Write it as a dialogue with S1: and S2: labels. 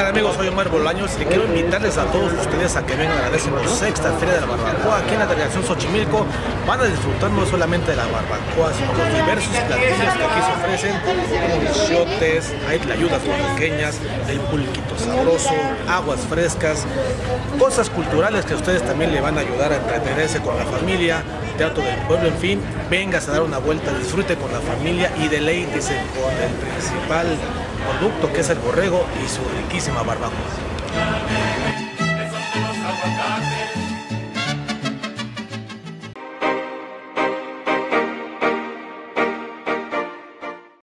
S1: tal amigos? Soy Omar Bolaños y quiero invitarles a todos ustedes a que vengan a la sexta Feria de la Barbacoa aquí en la delegación Xochimilco. Van a disfrutar no solamente de la barbacoa, sino los diversos platillos que aquí se ofrecen, como michotes, hay tlayudas pequeñas, el pulquito sabroso, aguas frescas, cosas culturales que a ustedes también le van a ayudar a entretenerse con la familia, teatro del pueblo, en fin, vengas a dar una vuelta, disfrute con la familia y deleítese con el principal producto que es el borrego y su riquísima barbacoa.